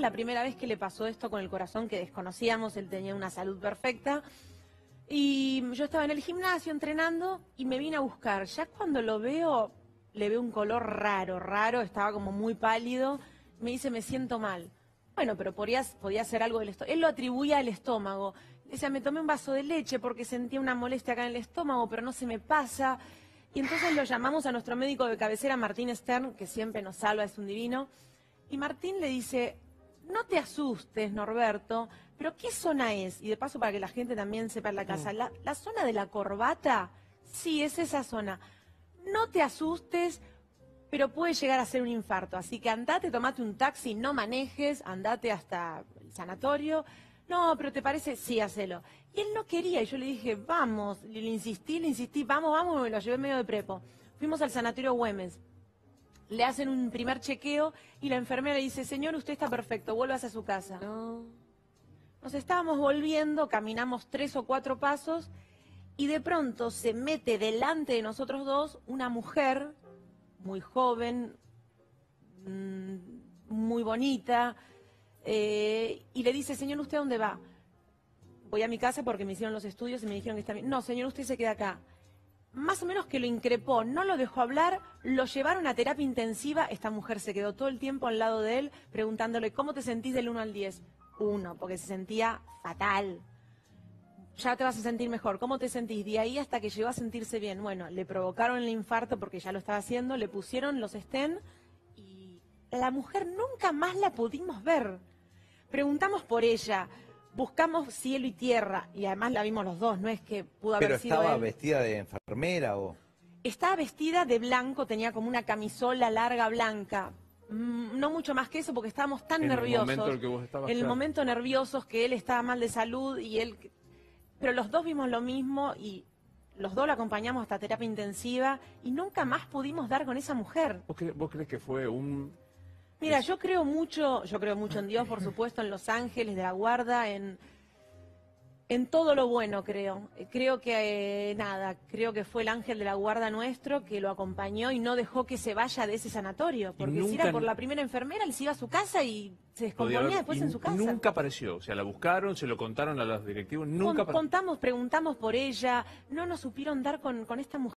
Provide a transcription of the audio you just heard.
la primera vez que le pasó esto con el corazón que desconocíamos, él tenía una salud perfecta. Y yo estaba en el gimnasio entrenando y me vine a buscar. Ya cuando lo veo, le veo un color raro, raro, estaba como muy pálido. Me dice, me siento mal. Bueno, pero podía, podía ser algo del estómago. Él lo atribuía al estómago. Decía, me tomé un vaso de leche porque sentía una molestia acá en el estómago, pero no se me pasa. Y entonces lo llamamos a nuestro médico de cabecera, Martín Stern, que siempre nos salva, es un divino. Y Martín le dice, no te asustes, Norberto, pero ¿qué zona es? Y de paso para que la gente también sepa en la casa, Mm. la, la zona de la corbata, sí, es esa zona. No te asustes, pero puede llegar a ser un infarto. Así que andate, tomate un taxi, no manejes, andate hasta el sanatorio. No, pero ¿te parece? Sí, hacelo. Y él no quería, y yo le dije, vamos, le, insistí, le insistí, vamos, vamos, me lo llevé medio de prepo. Fuimos al sanatorio Güemes. Le hacen un primer chequeo y la enfermera le dice, señor, usted está perfecto, vuelvas a su casa. Nos estábamos volviendo, caminamos tres o cuatro pasos y de pronto se mete delante de nosotros dos una mujer muy joven, mm, muy bonita, eh, y le dice, señor, ¿usted a dónde va? Voy a mi casa porque me hicieron los estudios y me dijeron que está bien. No, señor, usted se queda acá. Más o menos que lo increpó, no lo dejó hablar, lo llevaron a terapia intensiva. Esta mujer se quedó todo el tiempo al lado de él preguntándole, ¿cómo te sentís del 1 al 10? Uno, porque se sentía fatal. Ya te vas a sentir mejor. ¿Cómo te sentís? De ahí hasta que llegó a sentirse bien. Bueno, le provocaron el infarto porque ya lo estaba haciendo, le pusieron los estén y la mujer nunca más la pudimos ver. Preguntamos por ella, buscamos cielo y tierra y además la vimos los dos, no es que pudo haber Pero sido estaba él. vestida de enfermera o... Estaba vestida de blanco, tenía como una camisola larga blanca. Mm, No mucho más que eso porque estábamos tan En el nerviosos. momento en el que vos estabas, En el claro. momento nerviosos que él estaba mal de salud y él... Pero los dos vimos lo mismo y los dos lo acompañamos hasta terapia intensiva y nunca más pudimos dar con esa mujer. ¿Vos, cre- vos crees que fue un... Mira, yo creo mucho, yo creo mucho en Dios, por supuesto, en los ángeles de la guarda, en, en todo lo bueno, creo. Creo que, eh, nada, creo que fue el ángel de la guarda nuestro que lo acompañó y no dejó que se vaya de ese sanatorio. Porque si era por la primera enfermera, él se iba a su casa y se descomponía haber- después en su casa. Nunca apareció. O sea, la buscaron, se lo contaron a los directivos, nunca Con- contamos, preguntamos por ella, no nos supieron dar con, con esta mujer.